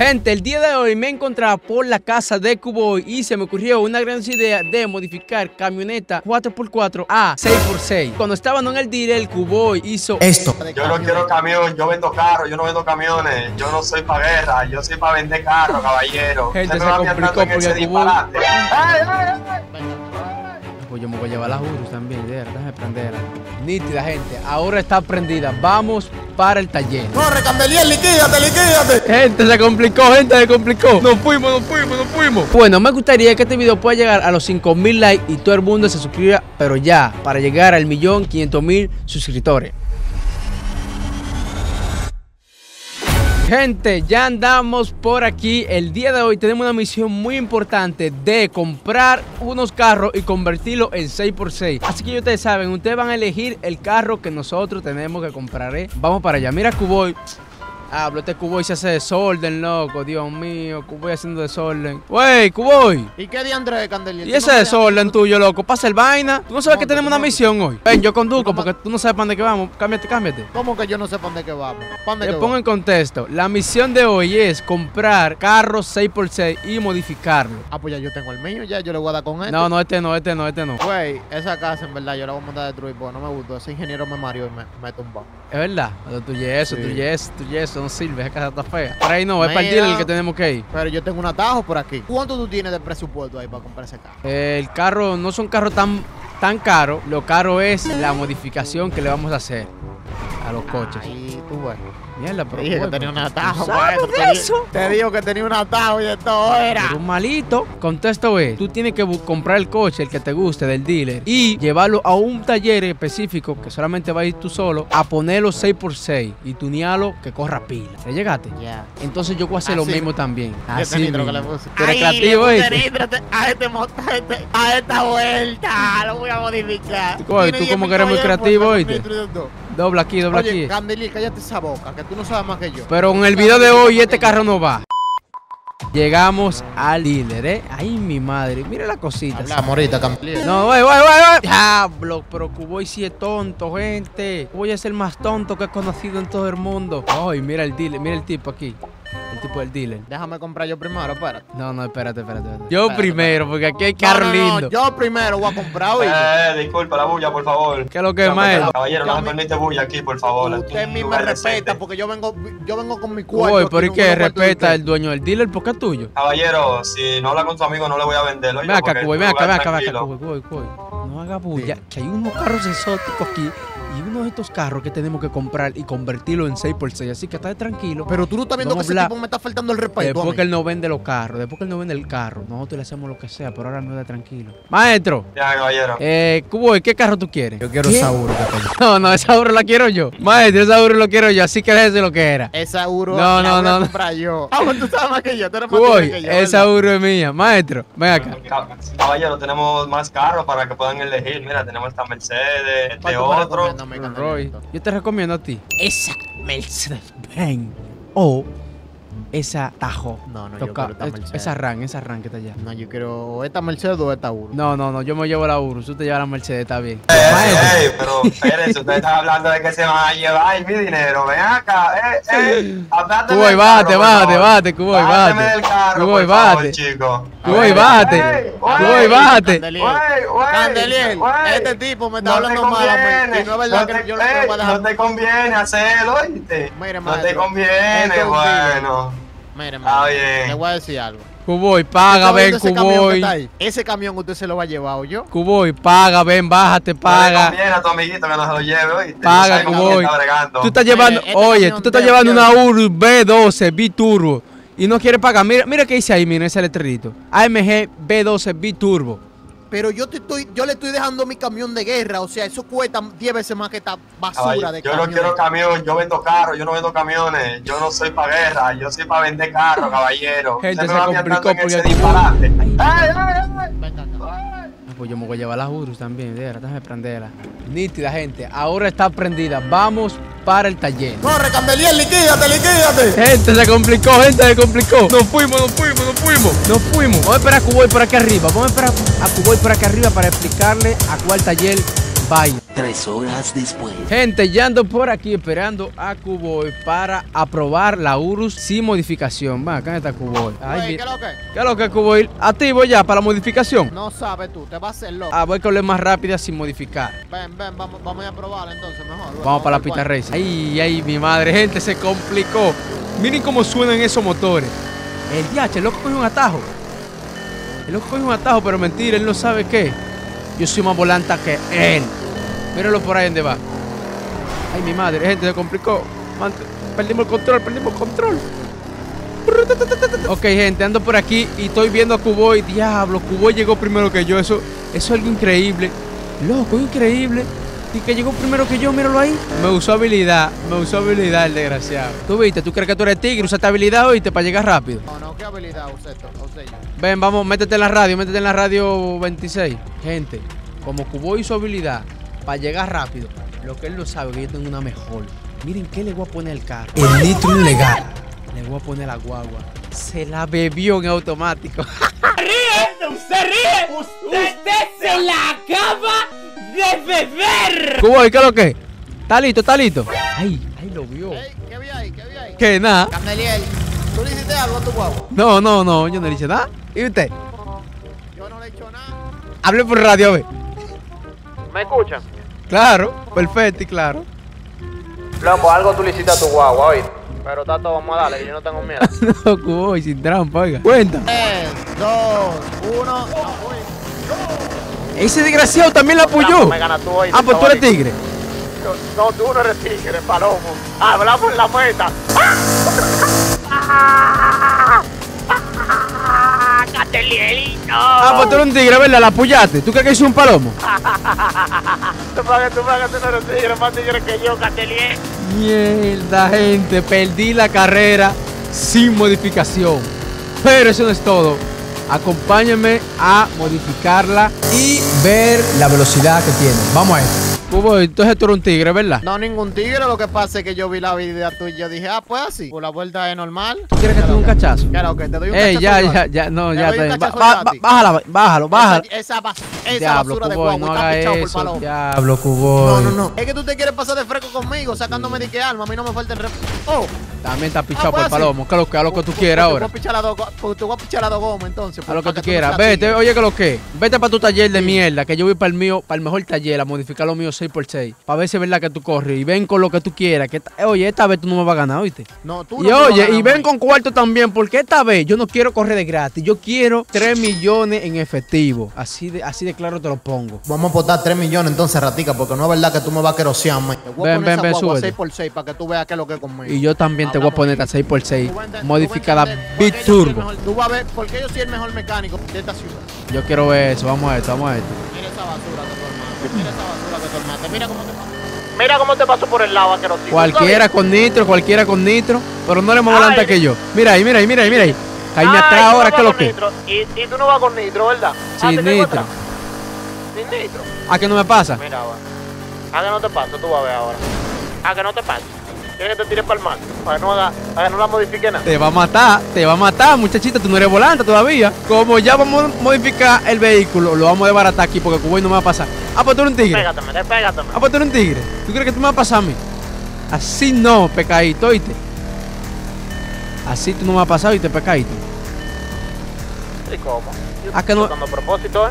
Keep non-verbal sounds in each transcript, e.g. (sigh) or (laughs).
Gente, el día de hoy me encontraba por la casa de Cuboy y se me ocurrió una gran idea de modificar camioneta 4x4 a 6x6. Cuando estaban en el dealer, el Cuboy hizo esto. Yo no quiero camión, yo vendo carros, yo no vendo camiones, yo no soy para guerra, yo soy para vender carros, caballero. Gente, Usted se me va complicó porque ese Cuboy- Pues yo me voy a llevar las Urus también, de déjame prenderla. Nítida, gente. Ahora está prendida. Vamos para el taller. Corre, Candelier, liquídate, liquídate. Gente, se complicó, gente, se complicó. Nos fuimos, nos fuimos, nos fuimos. Bueno, me gustaría que este video pueda llegar a los 5000 likes y todo el mundo se suscriba, pero ya, para llegar al millón 500 mil suscriptores. Gente, ya andamos por aquí. El día de hoy tenemos una misión muy importante de comprar unos carros y convertirlos en 6x6. Así que ustedes saben, ustedes van a elegir el carro que nosotros tenemos que comprar. ¿eh? Vamos para allá. Mira Cuboy. Hablo, este Cuboy se hace desorden, loco. Dios mío, Cuboy haciendo desorden. Wey, Cuboy. ¿Y qué de Andrés, Candelier? Y ¿Tú ese no desorden tuyo, loco. Pasa el vaina. Tú no sabes que tenemos una misión hoy. Ven, yo conduzco porque tú no sabes para dónde que vamos. Cámbiate, cámbiate. ¿Cómo que yo no sé para dónde que vamos? ¿Para dónde Te que pongo vamos? en contexto. La misión de hoy es comprar carros 6x6 y modificarlo. Ah, pues ya yo tengo el mío, ya yo le voy a dar con este. No, no, este no, este no, este no. Güey, esa casa en verdad yo la voy a mandar a destruir porque no me gustó. Ese ingeniero me mareó y me, me tumbó. Es verdad. Pero tú y eso, Sí. tú y eso, tú y eso, no sirve. Esa casa está fea. Por ahí no, es para el dealer que tenemos que ir. Pero yo tengo un atajo por aquí. ¿Cuánto tú tienes de presupuesto ahí para comprar ese carro? El carro no son carros tan, tan caros. Lo caro es la modificación que le vamos a hacer a los coches. Ahí tú, güey. Mierda, Te pero. dije que tenía un atajo, ¿tú sabes de Te eso? Te digo que tenía un atajo y todo era. Pero un malito. Contesto es, tú tienes que comprar el coche, el que te guste, del dealer, y llevarlo a un taller específico que solamente va a ir tú solo, a ponerlo 6x6 y tunearlo que corra pila. ¿Ya llegaste? Ya. Entonces yo voy a hacer lo Así mismo mismo. también. Así nitro que le puse. Tú eres Ay, creativo, le puse nitro te- a este motor, a, este- a esta vuelta. Lo voy a modificar. Tiene tú como 10.000 que eres muy creativo, ¿oíste? Dobla aquí, dobla Oye, aquí. Candeli, cállate esa boca, que tú no sabes más que yo. Pero en el video de hoy este carro no va. Llegamos al dealer, ¿eh? Ay, mi madre. Mira la cosita. Habla, morita, Candeli. No, voy, voy, voy, voy. Diablo, pero Cuboy sí es tonto, gente. Voy a ser el más tonto que he conocido en todo el mundo. Ay, mira el dealer, mira el tipo aquí. El tipo del dealer. Déjame comprar yo primero, espérate. No, no, espérate, espérate. espérate. Yo Espérate, primero, porque aquí hay carro No, no, no, yo primero voy a comprar, oíste. Eh, disculpa la bulla, por favor. ¿Qué es lo que es, maestro? Caballero, Yo no me- permite bulla aquí, por favor. Es Usted mismo lugar respeta decente. porque yo vengo, yo vengo con mi cuarto. Cuboy, pero ¿y qué? Respeta el dueño del dealer porque tuyo. Caballero, si no habla con su amigo, no le voy a vender. oye, Ven acá, Cuboy, ven acá, ven lugar acá, ven acá, tranquilo. Cuboy, Cuboy, Cuboy. No haga bulla, que hay unos carros exóticos aquí y uno de estos carros que tenemos que comprar y convertirlo en 6x6. Así que estate tranquilo. Pero tú no estás viendo Vamos que ese tipo me está faltando el respeto. a Después mí. que él no vende los carros, después que él no vende el carro, nosotros le hacemos lo que sea, pero ahora no da tranquilo. Maestro, Ya, caballero. eh, Cuboy, ¿qué carro tú quieres? Yo quiero ¿Qué? esa Uro que tengo. No, no, esa Uro la quiero yo. Maestro, esa Uro lo quiero yo, así que déjese lo que era. Esa Uro No, la no, voy a no, no. comprar yo. (laughs) Ah, pues tú sabes más que yo. Tú eres más Cuboy, que yo, esa ¿verdad? Uro es mía. Maestro, ven acá. Ca- Caballero, tenemos más carros para que puedan elegir. Mira, tenemos esta Mercedes, este ¿Cuál tú me otro. Royce. Yo te recomiendo a ti. Esa Mercedes-Benz. O esa Tajo. No, no, yo Toca- quiero esta es- Mercedes. esa RAN, esa RAN que está allá. No, yo quiero o esta Mercedes o esta Uro. No, no, no, yo me llevo la Urus, tú te llevas la Mercedes, está bien. Ey, pero espérense, ustedes están hablando de que se van a llevar mi dinero. Ven acá, eh, eh. Cuboy, bájate, bájate, bájate, Cuboy, bájate. Cuboy, bájate. Cuboy, Ey, bájate. Cuboy, bájate. Candelier. Este tipo me está No hablando mal a no es verdad te- que yo no te voy a dejar- No te conviene hacerlo, ¿oíste? No te conviene, bueno. Mire, Está mano, bien. le voy a decir algo. Cuboy, paga, ¿Está ven, ese Cuboy. Ese camión usted se lo va a llevar, ¿o yo? Cuboy, paga, ven, bájate, No paga. conviene a tu amiguito que no se lo lleve, ¿oíste? Paga, No Cuboy. Tú estás llevando, este oye, tú te estás llevando una Urus B12 B-Turbo y no quieres pagar. Mira, mira qué dice ahí, mira ese letrerito. AMG B12 B-Turbo. Pero yo te estoy, yo le estoy dejando mi camión de guerra, o sea, eso cuesta 10 veces más que esta basura Caballero, de yo camión. no quiero camión, yo vendo carros, yo no vendo camiones, yo no soy para guerra, yo soy para vender carros, (laughs) caballero. Gente, se complicó porque ese el- disparate. Ay. Ay, ay, Pues yo me voy a llevar las Urus también, de verdad, déjame prenderla. Nítida, gente, ahora está prendida. Vamos para el taller. Corre, Candelier, liquídate, liquídate. Gente, se complicó, gente, se complicó. Nos fuimos, nos fuimos, nos fuimos. Nos fuimos. Vamos a esperar a Cuboy por aquí arriba. Vamos a esperar a Cuboy por aquí arriba para explicarle a cuál taller Tres horas después. Gente, ya ando por aquí esperando a Cuboy para aprobar la Urus sin modificación. Va, acá está Cuboy. Ay, Oye, ¿qué es lo que? ¿Qué es lo que Cuboy? Activo ya para la modificación. No sabes tú, te vas a hacer loco. Ah, voy con la más rápida sin modificar. Ven, ven, vamos, vamos a probarla entonces mejor. Vamos para la pista race. Ay, ay, mi madre, gente, se complicó. Miren cómo suenan esos motores. El DH, el loco coge un atajo. El loco coge un atajo, pero mentira, él no sabe qué. Yo soy más volanta que él. Mírenlo por ahí donde va. Ay, mi madre, gente, se complicó. Man- perdimos el control, perdimos el control. Ok, gente, ando por aquí y estoy viendo a Cuboy. Diablo, Cuboy llegó primero que yo. Eso, eso es algo increíble. Loco, increíble. Y que llegó primero que yo, míralo ahí. Me usó habilidad, me usó habilidad el desgraciado. Tú viste, tú crees que tú eres tigre, usaste habilidad, oíste, para llegar rápido. No, no, ¿qué habilidad usted yo? Ven, vamos, métete en la radio, métete en la radio 26. Gente, como Cuboy hizo habilidad para llegar rápido, lo que él no sabe que yo tengo una mejor. Miren qué le voy a poner al carro. El nitro ilegal. Le voy a poner la guagua. Se la bebió en automático. (laughs) Cuboy, ¿qué es lo que? ¿Está listo? ¿Está listo? Ay, ay, lo vio. Ey, ¿qué vi ahí? ¿Qué vi ahí? Que nada. Cameliel, ¿tú le hiciste algo a tu guagua? No, no, no, yo no le hice nada. ¿Y usted? Yo no le he hecho nada. Hable por radio, ve. ¿Me escuchan? Claro, perfecto y claro. Loco, algo tú le hiciste a tu guagua, oye. Pero Tato, vamos a darle, que yo no tengo miedo. (laughs) No, Cuboy, sin trampa, oiga. Cuenta. 3, 2, 1, Ese desgraciado también la apoyó. Me ganas tú hoy. Ah, pues tú eres tigre. No, tú no eres tigre, palomo. Hablamos en la meta. Ah, pues tú eres un tigre, ¿verdad? La apoyaste. ¿Tú crees que es un palomo? (laughs) Tú pagas, tú pagas, tú no eres tigre, más tigre que yo, Catelier. Mierda, gente. Perdí la carrera sin modificación. Pero eso no es todo. Acompáñenme a modificarla y ver la velocidad que tiene. Vamos a esto. Cuboy, entonces tú eres un tigre, ¿verdad? No, ningún tigre, lo que pasa es que yo vi la vida tuya y yo dije, ah, pues así. Por la vuelta es normal. ¿Tú quieres que te dé un cachazo? Claro, que te doy un Ey, cachazo ya, a ya, ti. ya, no, Te ya. Bájala, bájalo, bájalo. Esa, esa, esa Diablo, basura de guagua no está haga pichado por eso. palomo. Diablo, Cuboy. No, no, no. Es que tú te quieres pasar de fresco conmigo, sacándome de qué alma. A mí no me falta el rep. Oh, También está pichado Ah, pues por palomo. ¿Qué es lo que, a lo que tú pues, quieras pues, ahora? Te voy a pichar pues, te voy a pichar las dos gomas entonces. A lo que para tú quieras. Vete, oye, que lo que. Vete para tu taller de mierda, que yo voy para el mío, para el mejor taller, a modificar lo mío 6x6. Para ver si es verdad que tú corres. Y ven con lo que tú quieras. Que, oye, esta vez tú no me vas a ganar, oíste. No, tú Y a oye, y ven con cuarto también, porque esta vez yo no quiero correr de gratis. Yo quiero 3 millones en efectivo. Así de, así de claro te lo pongo. Vamos a apostar 3 millones entonces, ratica, porque no es verdad que tú me vas a querosear, man. Te voy a Ven, poner ven, esa ven, guagua súbete. 6 por 6 para que tú veas qué es lo que es conmigo. Y yo también te voy a poner esta ahí. 6x6 Tú vas a enten- modificada a Biturbo. mejor- Tú vas a ver por qué yo soy el mejor mecánico de esta ciudad. Yo quiero ver eso. Vamos a esto, vamos a esto. Mira esa basura que tú armaste. Mira esa basura que tú armaste. Mira cómo te pasó. Mira cómo te pasó por el lado, asquerosito. Cualquiera con nitro, cualquiera con nitro, pero no le más Ay. volante que yo. Mira ahí, mira ahí, mira ahí, mira ahí. Caíme atrás ahora, ¿qué es lo que? Y, y tú no vas con nitro, ¿verdad? Sí, nitro. Sin. ¿A qué no me pasa? Mira, ahora. A que no te pasa, tú vas a ver ahora. A que no te pasa. Quieres que te tires para el mar. Para que no, haga, para que no la modifique nada. Te va a matar, te va a matar, muchachita, tú no eres volante todavía. Como ya vamos a modificar el vehículo, lo vamos a desbaratar aquí porque Cuboy no me va a pasar. Ah, pues tú eres un tigre. Pégateme, despégateme. Ah, pues tú eres un tigre. ¿Tú crees que tú me vas a pasar a mí? Así no, pecadito, oíste. Así tú no me vas a pasar, oíste, pecadito. ¿Y cómo? Yo Ah, que no- propósito, ¿eh?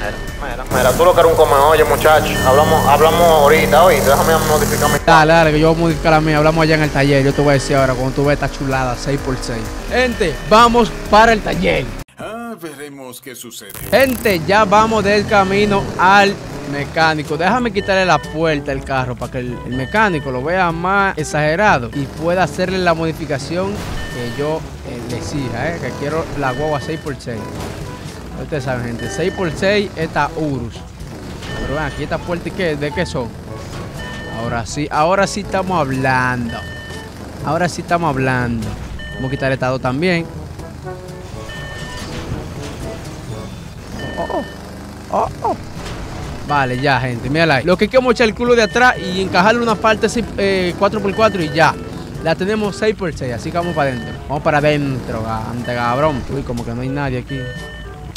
Mira, mira, mira, tú lo que eres un come oye, muchacho. Hablamos, hablamos ahorita, oye, déjame modificar mi Dale, dale, que yo voy a modificar la mía. Hablamos allá en el taller. Yo te voy a decir ahora cuando tú ves esta chulada 6x6. Gente, vamos para el taller. Ah, veremos qué sucede. Gente, ya vamos del camino al mecánico. Déjame quitarle la puerta al carro para que el, el mecánico lo vea más exagerado y pueda hacerle la modificación que yo eh, le exija, eh, que quiero la guagua 6x6. Ustedes saben, gente, 6x6 esta Urus. Pero vean, aquí esta puerta, ¿y qué? ¿de qué son? Ahora sí, ahora sí estamos hablando. Ahora sí estamos hablando. Vamos a quitar estado también. Oh, oh, oh, oh. Vale, ya, gente. Mírala ahí. Lo que queremos echar el culo de atrás y encajarle una parte eh, 4x4 y ya. La tenemos 6x6, así que vamos para adentro. Vamos para adentro, ante cabrón. Uy, como que no hay nadie aquí.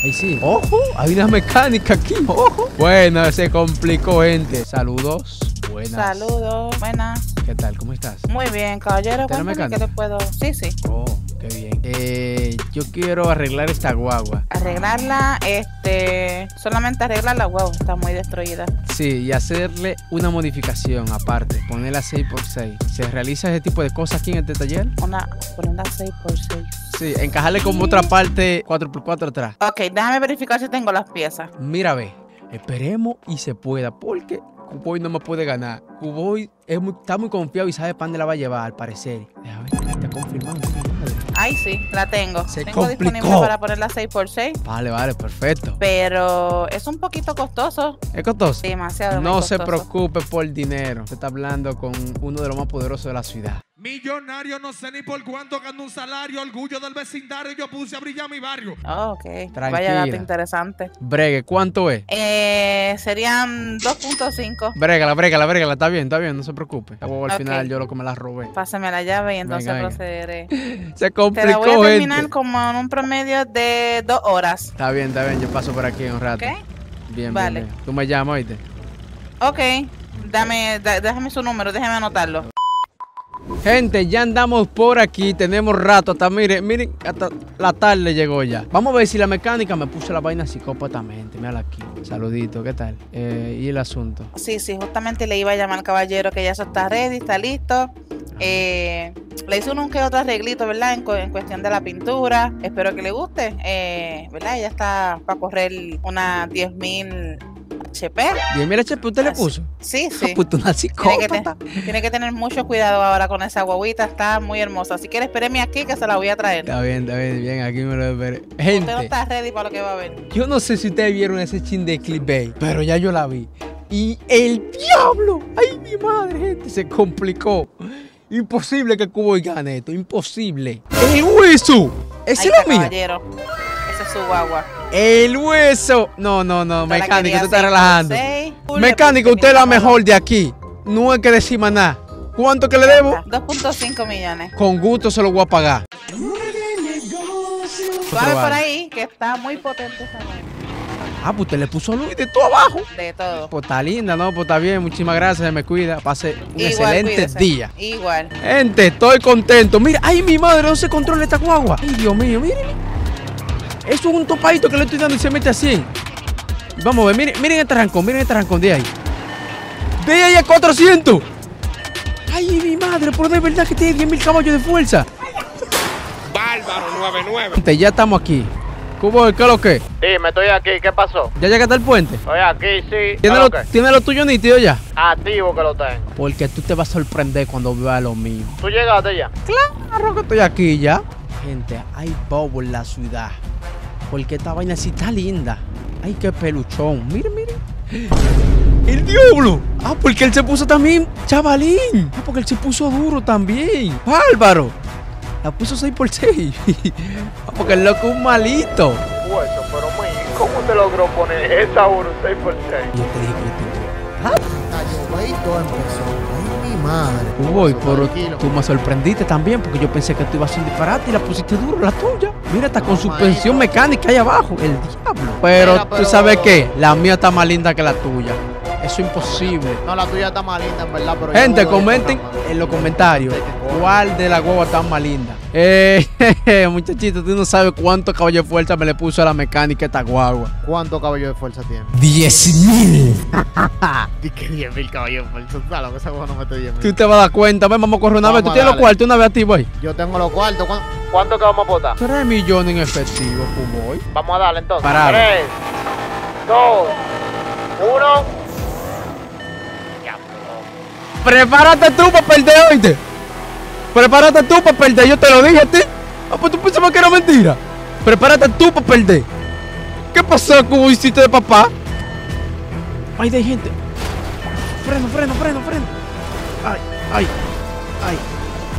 Ahí sí. Ojo, hay una mecánica aquí. Ojo. Bueno, se complicó, gente. Saludos. Buenas. Saludos, buenas. ¿Qué tal? ¿Cómo estás? Muy bien, caballero. ¿Tiene Cuéntame qué le puedo. Sí, sí. Oh, qué bien. Eh, yo quiero arreglar esta guagua. Arreglarla, este. Solamente arreglarla, wow, está muy destruida. Sí, y hacerle una modificación aparte. Ponerla 6x6. ¿Se realiza ese tipo de cosas aquí en este taller? Una. Ponerla 6x6. Sí, encajarle como otra parte 4x4 atrás. Ok, déjame verificar si tengo las piezas. Mira, ve, esperemos y se pueda, porque Cuboy no me puede ganar. Cuboy es muy- está muy confiado y sabe para dónde la va a llevar, al parecer. Déjame ver, está confirmado. Ahí sí, la tengo. Se tengo disponible para ponerla 6x6. Vale, vale, perfecto. Pero es un poquito costoso. ¿Es costoso? Demasiado. No se preocupe por el dinero. Se está hablando con uno de los más poderosos de la ciudad. Millonario, no sé ni por cuánto gano un salario, orgullo del vecindario, yo puse a brillar mi barrio. Oh, ok. Vaya Tranquila. dato interesante. Bregue, ¿cuánto es? Eh, serían 2.5. Brégala, brégala, brégala. Está bien, está bien, no se preocupe. La huevo al final yo lo que me la robé. Pásame la llave y entonces Venga, venga. procederé. (laughs) Se Te la complicó, voy a terminar gente. como en un promedio de dos horas. Está bien, está bien. Yo paso por aquí un rato. ¿Ok? Bien, bien, Vale. bien. Tú me llamas, oíste. Ok. Dame, da- déjame su número, déjame anotarlo. Gente, ya andamos por aquí, tenemos rato, hasta miren, miren, hasta la tarde llegó ya. Vamos a ver si la mecánica me puso la vaina psicópatamente. Mírala aquí. Saludito, ¿qué tal? Eh, y el asunto. Sí, sí, justamente le iba a llamar al caballero que ya eso está ready, está listo. Eh, le hice un que otro arreglito, ¿verdad? En, cu- en cuestión de la pintura. Espero que le guste. Eh, ¿Verdad? Ya está para correr una 10.000 HP. Bien, mira, Chepe, ¿usted le Así. puso? Sí, (laughs) sí. puto, una Tiene que, psicópata. tiene que tener mucho cuidado ahora con esa guaguita, está muy hermosa. Si quiere, espéreme aquí que se la voy a traer. Está bien, está bien, bien, aquí me lo esperé. Usted no Gente, está ready para lo que va a ver. yo no sé si ustedes vieron ese chin de clickbait, pero ya yo la vi. Y el diablo, ay mi madre, gente, se complicó. Imposible que Cubo gane esto, imposible. El hueso, ese es lo mío. Su guagua. El hueso. No, no, no, Usted mecánico, seis por relajando. seis. Mecánico, usted es la mejor de aquí. No hay que decir más nada. ¿Cuánto que le debo? 2.5 millones. Con gusto se lo voy a pagar. Suave por ahí, que está muy potente esa. Ah, pues usted le puso luz de todo abajo. De todo. Pues está linda, ¿no? Pues está bien, muchísimas gracias, me cuida. Pase un Igual, excelente cuídese. día. Igual. Gente, estoy contento. Mira, ay, mi madre, no se controla esta guagua. Ay, Dios mío, miren. Eso es un topadito que le estoy dando y se mete así. Vamos a ver, miren, miren este rancón, miren este rancón de ahí. De ahí a 400. Ay, mi madre, pero de verdad que tiene 10.000 caballos de fuerza. Bárbaro 99. Gente, ya estamos aquí. Cubo, ¿qué es lo que? Dime, estoy aquí, ¿qué pasó? ¿Ya llegaste al puente? Estoy aquí, sí. ¿Tienes ¿Qué lo? ¿Tienes lo tuyo nítido ya? Activo que lo tengo. Porque tú te vas a sorprender cuando veas lo mío. ¿Tú llegaste ya? Claro que estoy aquí ya. Gente, hay bobo en la ciudad. Porque esta vaina sí está linda. Ay, qué peluchón. Miren, miren. (gasps) ¡El diablo! Ah, porque él se puso también chavalín. Ah, porque él se puso duro también. ¡Bárbaro! La puso 6 por 6 (laughs) ah, porque el loco es un malito. Hueso, pero mí, ¿cómo te logró poner esa 1 6 por 6 Yo te dije que. Ahí todo empezó. Ay, mi madre. Uy, pero tú me sorprendiste también porque yo pensé que tú ibas a un disparate y la pusiste duro, la tuya. Mira, está con suspensión mecánica ahí abajo, el diablo. Pero, Mira, tú sabes qué, la mía está más linda que la tuya. Eso es imposible. No, la tuya está más linda, en verdad, pero Gente, comenten en los comentarios cuál de la guagua está más linda. Eh, (laughs) muchachito, tú no sabes cuánto caballo de fuerza me le puso a la mecánica esta guagua. ¿Cuánto caballo de fuerza tiene? 10 mil. (laughs) Di que 10 mil caballos de fuerza. Tú sabes que esa hueá no mete 10 Tú mil. te vas a dar cuenta. Ven, vamos a correr una vez. Vamos ¿Tú a tienes los cuartos una vez a ti, boy? Yo tengo los cuartos. ¿cuán- ¿Cuánto que vamos a botar? 3 millones en efectivo, boy. Vamos a darle entonces. Parado. 3, 2, 1. Ya, Prepárate tú para perder, oíste. Prepárate tú para perder, yo te lo dije a ti. Ah, pues tú pensabas que era mentira. Prepárate tú para perder. ¿Qué pasó con hiciste de papá? Ay, de gente. Freno, freno, freno, freno. Ay, ay, ay.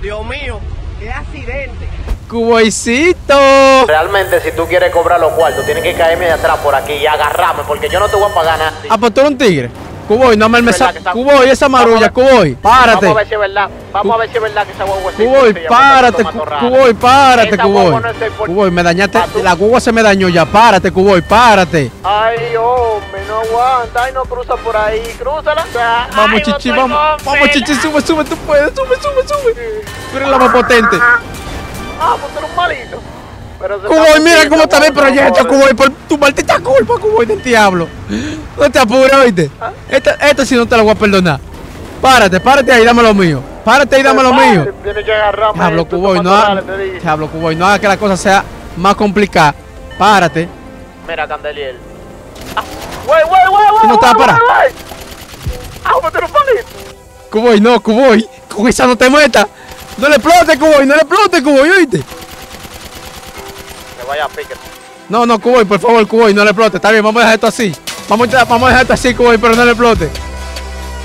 Dios mío, qué accidente. Cuboicito. Realmente, si tú quieres cobrar los cuartos, tienes que caerme de atrás por aquí y agarrarme, porque yo no te voy a pagar nada. Ah, pues tú eres un tigre. Cuboy, no me Es me verdad sa- que está- Cuboy, esa marulla, Cuboy, párate. Vamos a ver si es verdad. Vamos a ver si es verdad que esa guagua es Cuboy, 6x6, párate, Cuboy, párate, Cuboy. guagua no es 6x6. Cuboy, me dañaste, la guagua se me dañó ya, párate, Cuboy, párate. Ay, hombre, no aguanta. Ay, no cruza por ahí. Crúzala. Vamos, Chichi, vamos, vamos. Chichi, sube, sube, tú puedes, sube, sube, sube. Tú eres la más potente. Ah, pues tú eres un malito. Cuboy, mira cómo está mi guagua, proyecto, Cuboy, por tu maldita culpa, Cuboy del diablo. No te apures, oíste. ¿Ah? Esta sí no te la voy a perdonar. Párate, párate ahí, dame lo mío. Párate ahí, dame lo Padre, mío. Tiene que agarrarme. Diablo, esto, Cuboy, no haga, matorrales, te dije. Diablo, Cuboy, no haga que la cosa sea más complicada. Párate. Mira, Candeliel. Ah, güey, güey, güey, güey. ¿Tú no te vas a güey, parar? güey, güey. Ah, pues un palito. Cuboy, no, Cuboy. Con esa no te metas. No le explote, Cuboy, no le explote, Cuboy, oíste. Vaya a pique. No, no, Cuboy, por favor, Cuboy, no le explote. Está bien, vamos a dejar esto así. Vamos a, vamos a dejar esto así, Cuboy, pero no le explote.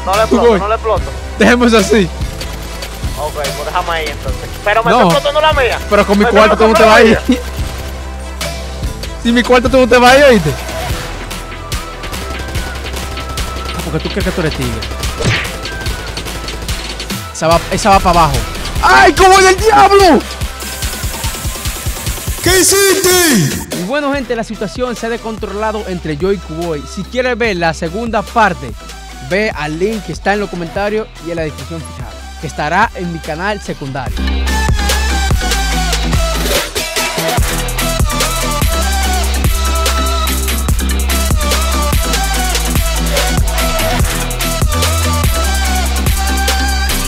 No le exploto, no le exploto. Dejemos así. Ok, pues déjame ahí entonces. Pero me No. está explotando la mía. Pero con mi Me cuarto no te vas a ir. Si mi cuarto tú no te vas a ir, oíste. Ah, porque tú crees que tú eres tigre. Esa va, esa va para abajo. ¡Ay, Cuboy del diablo! Y bueno, gente, la situación se ha descontrolado entre yo y Kuboy. Si quieres ver la segunda parte, ve al link que está en los comentarios y en la descripción fijada, que estará en mi canal secundario.